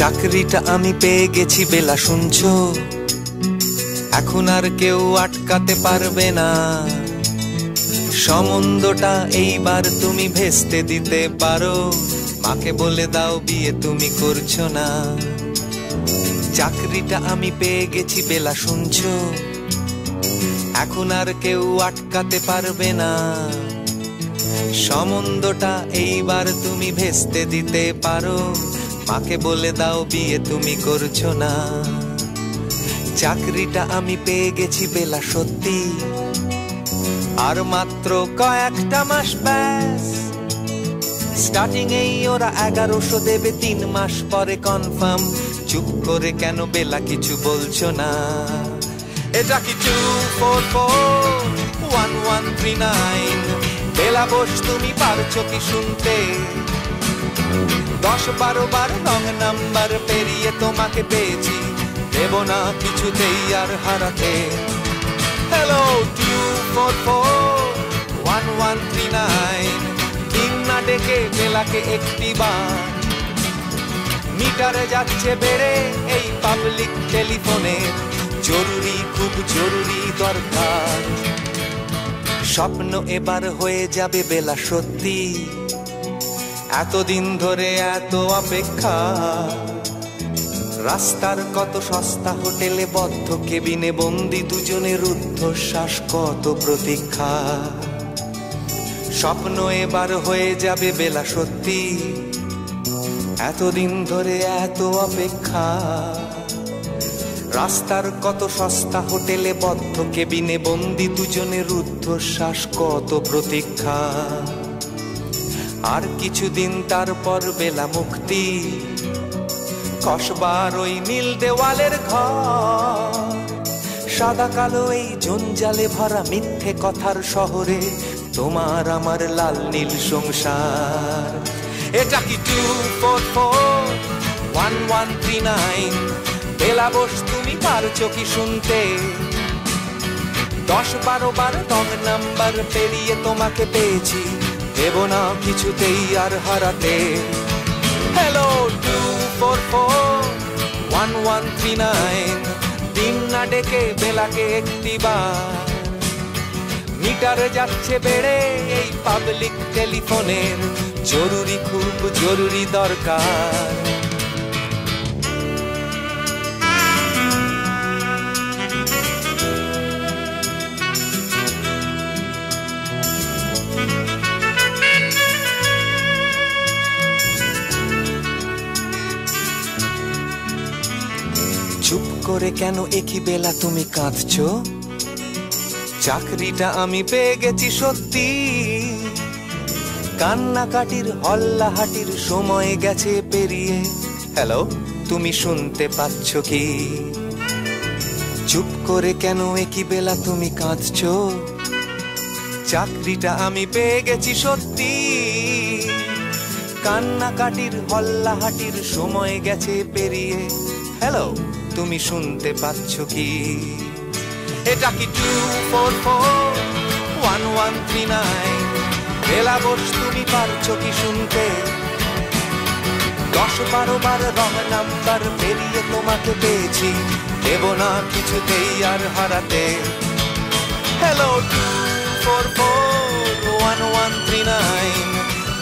চাকরিটা আমি পেয়ে গেছি, বেলা শুনছো? এখন আর কেউ আটকাতে পারবে না। সম্বন্ধটা এইবার তুমি ভেস্তে দিতে পারো। মাকে বলে দাও, বিয়ে তুমি করছ না। চাকরিটা আমি পেয়ে গেছি, বেলা শুনছো? এখন আর কেউ আটকাতে পারবে না। সম্বন্ধটা এইবার তুমি ভেস্তে দিতে পারো। মাকে বলে দাও বিয়ে তুমি করছ না। চাকরিটা আমি পেয়ে গেছি বেলা সত্যি। আর মাত্র কয়েকটা মাস ব্যাস। স্টার্টিং এই ওরা এগারোশো দেবে তিন মাস পরে কনফার্ম চুপ করে কেন বেলা কিছু বলছো না। এটা কি two four four one one three nine বেলা বস, তুমি পারছ কি শুনতে? দশ বারো বার রং নাম্বার পেরিয়ে তোমাকে পেয়েছি। দেব না কিছুতেই আর হারাতে। Hello two four four one one three nine তিন না ডেকে বেলাকে একটি বার। মিটারে যাচ্ছে বেড়ে এই পাবলিক টেলিফোনে জরুরি, খুব জরুরি দরকার। স্বপ্ন এবার হয়ে যাবে বেলা সত্যি। এতদিন ধরে এত অপেক্ষা। রাস্তার কত সস্তা হোটেলে বদ্ধ কেবিনে বন্দি দুজনের রুদ্ধশ্বাস, কত প্রতীক্ষা। স্বপ্ন এবার হয়ে যাবে বেলা সত্যি। এতদিন ধরে এত অপেক্ষা। রাস্তার কত সস্তা হোটেলে বদ্ধ কেবিনে বন্দি দুজনের রুদ্ধশ্বাস, কত প্রতীক্ষা। আর কিছুদিন তারপর বেলা মুক্তি। কসবার ওই নীল দেওয়ালের ঘর, সাদা কালো এই জঞ্জালে ভরা মিথ্যে কথার শহরে, তোমার আমার লাল নীল সংসার। এটা কি two four four one one three nine বেলা বস, তুমি পারছ কি শুনতে। দশ বারো বার রং নাম্বার পেরিয়ে তোমাকে পেয়েছি। দেব না কিছুতেই আর হারাতে। Hello two four four one one three nine দিন না ডেকে বেলাকে একটি বার। মিটারে যাচ্ছে বেড়ে এই পাবলিক টেলিফোনের জরুরি, খুব জরুরি দরকার। চুপ করে কেন একই বেলা তুমি কাঁদছো? চাকরিটা আমি পেয়ে গেছি সত্যি। কান্নাকাটির হল্লাহাটির সময় গেছে পেরিয়ে। হ্যালো, তুমি শুনতে পাচ্ছ কি? চুপ করে কেন একই বেলা তুমি কাঁদছো? চাকরিটা আমি পেয়ে গেছি সত্যি। কান্নাকাটির হল্লাহাটির সময় গেছে পেরিয়ে। হ্যালো তুমি শুনতে পাচ্ছ কি? এটা কি two four four one one three nine boss তুমি পারছ কি শুনতে? দশ বারো বার রং নাম্বার পেরিয়ে তোমাকে পেয়েছি। দেব না কিছুতেই আর হারাতে। Hello two four four one one three nine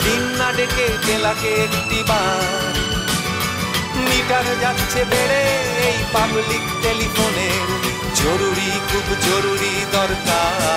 দিন না ডেকে বেলাকে একটি বার। মিটার যাচ্ছে বেড়ে এই পাবলিক টেলিফোনের জরুরি খুব জরুরি দরকার।